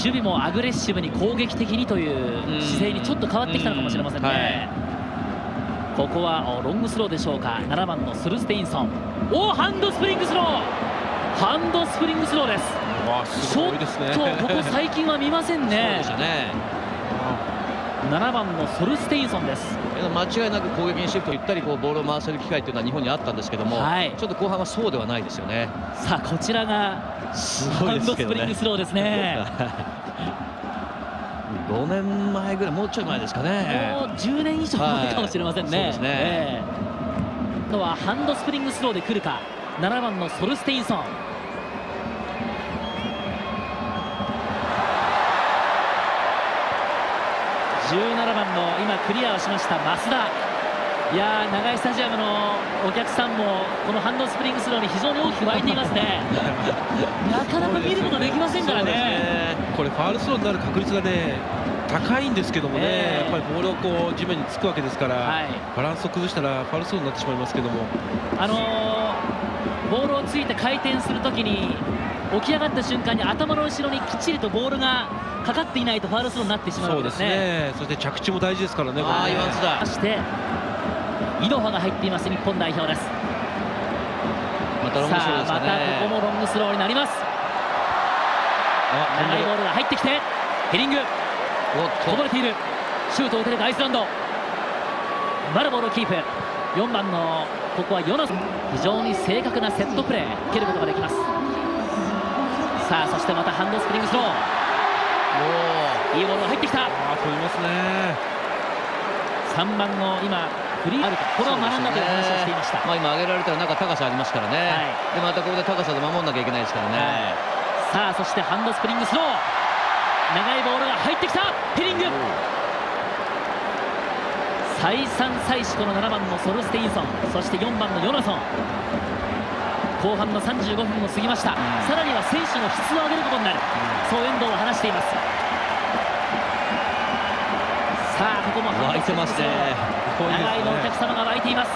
守備もアグレッシブに攻撃的にという姿勢にちょっと変わってきたのかもしれませんね、ここはロングスローでしょうか。7番のソルステインソン。おハンドスプリングスロー。ハンドスプリングスローですね。ちょっとここ最近は見ませんね。そうでしたね7番のソルステインソンです。間違いなく攻撃にシフトゆったりこうボールを回せる機会というのは日本にあったんですけども、はい。ちょっと後半はそうではないですよね。さあこちらがすハンドスプリングスローですね。5年前ぐらいもうちょい前ですかね。もう10年以上前かもしれませんね、はい。そうですね。ええ。あとはハンドスプリングスローで来るか。7番のソルステインソン17番の今クリアをしました増田。いやー長居スタジアムのお客さんもこのハンドスプリングスローに非常に大きく沸いていますね。なかなか見ることできませんからね。これファールスローになる確率がね高いんですけどもね、ええ。やっぱりボールをこう地面につくわけですから、はい。バランスを崩したらファールスローになってしまいますけども、あのーボールをついて回転するときに起き上がった瞬間に頭の後ろにきっちりとボールがかかっていないとファールスローになってしまうんですね。ね、そして着地も大事ですからね、あーね。イワンズだ。そしてイノファが入っています日本代表です。またロングスローさあまですかね。たここもロングスローになります。あ長いボールが入ってきてヘディング。こと。ぼれている。シュートを打てるかアイスランド。まだボールをキープ。4番のここはヨナス。非常に正確なセットプレー蹴ることができますさあそしてまたハンドスプリングスロー。いいボールが入ってきた。あー飛びますね、3番の今フリーあるかこれを学んだという話をしていました、まあ、今上げられたら中高さありますからね、はい。でまたこれで高さで守んなきゃいけないですからね、さあそしてハンドスプリングスロー。長いボールが入ってきた。ヘディング。再三再四この7番のソルステインソン。そして4番のヨナソン後半の35分を過ぎました、さらには選手の質を上げることになる、そう遠藤は話しています。さあここもハンドスプリングスローここいいですね。長いのお客様が沸いています。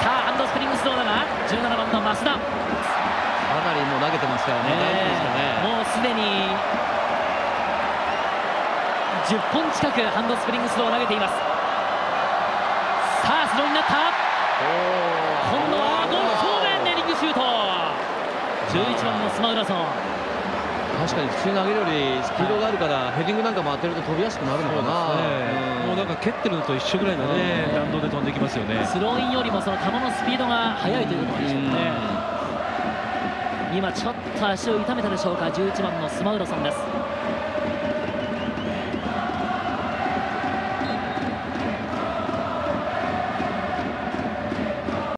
さあハンドスプリングスローだが？17番の増田。かなりもう投げてますからね、ね。もうすでに10本近くハンドスプリングスローを投げています。さあスローになった今度はゴール正面でリングシュート。11番のスマウラソン確かに普通に投げるよりスピードがあるから、ヘディングなんかも当てると飛びやすくなるのかな。ね。もうなんか蹴ってるのと一緒ぐらいのね、弾道で飛んできますよね。スローインよりもその球のスピードが速いということでしょうね。今ちょっと足を痛めたでしょうか11番のスマウラソンです